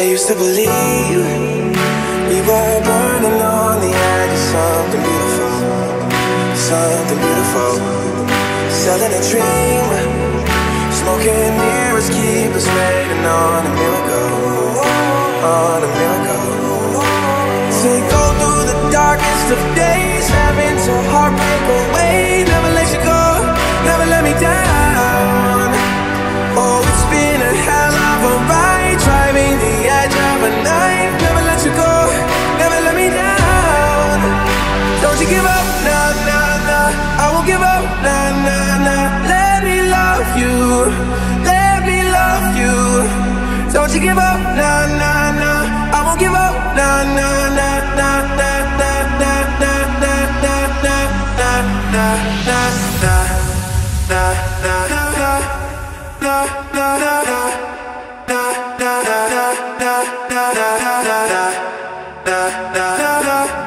I used to believe we were burning on the edge of something beautiful, something beautiful. Selling a dream, smoking mirrors keep us waiting on a miracle, on a miracle. To go through the darkest of days, having to heartbreak away, never give up, nah, nah, nah. I won't give up, nah, nah, nah. Let me love you, let me love you. Don't you give up, nah, nah, nah. I won't give up, nah, nah, nah, nah, nah, nah, nah, nah, nah, nah, nah, nah, nah, nah, nah, nah, nah, nah. Na na na